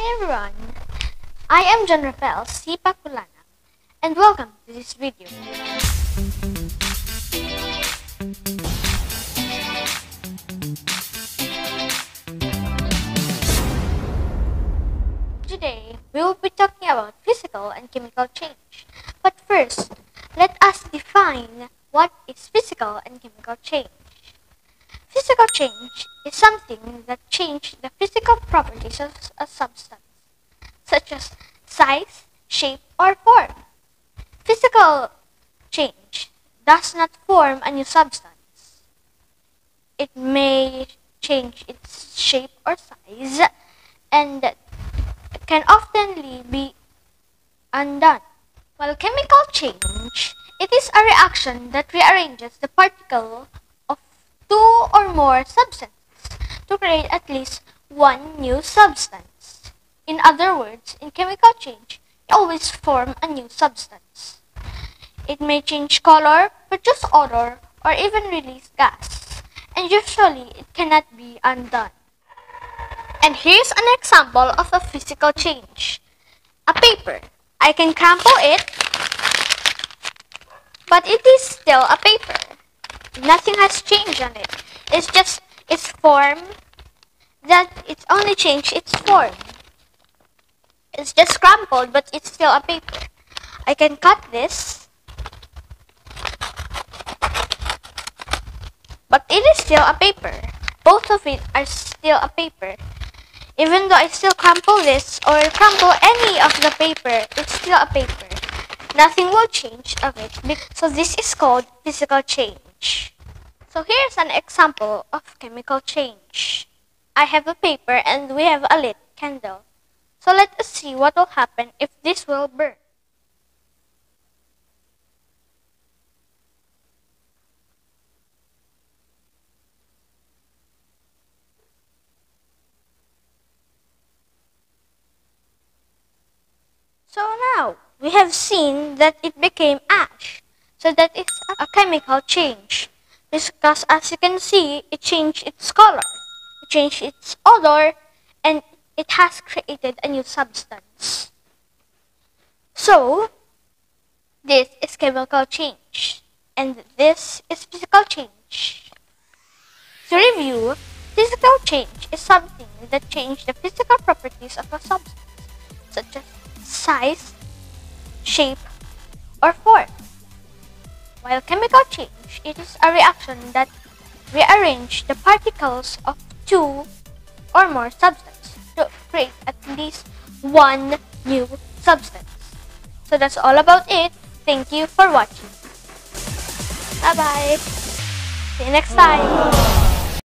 everyone, I am John Rafael C. And welcome to this video. Today, we will be talking about physical and chemical change. But first, let us define what is physical and chemical change. Physical change is something that changes the physical properties of a substance, such as size, shape, or form. Physical change does not form a new substance. It may change its shape or size and can often be undone. While chemical change, it is a reaction that rearranges the particle of two or more substances to create at least one new substance. In other words, in chemical change, you always form a new substance. It may change color, produce odor, or even release gas, and usually it cannot be undone. And here's an example of a physical change. A paper. I can crumple it, but it is still a paper. Nothing has changed on it. It's just its form that it's only changed its form. It's just crumpled, but it's still a paper. I can cut this, but it is still a paper. Both of it are still a paper. Even though I still crumple this or crumple any of the paper, it's still a paper. Nothing will change of it. So this is called physical change. So here's an example of chemical change. I have a paper and we have a lit candle. So let us see what will happen if this will burn. So now, we have seen that it became ash. So that is a chemical change. Because as you can see, it changed its color, it changed its odor, and it has created a new substance. So, this is chemical change, and this is physical change. To review, physical change is something that changes the physical properties of a substance, such as size, shape, or form. While chemical change, it is a reaction that rearranges the particles of two or more substances to create at least one new substance. So that's all about it. Thank you for watching. Bye bye. See you next time.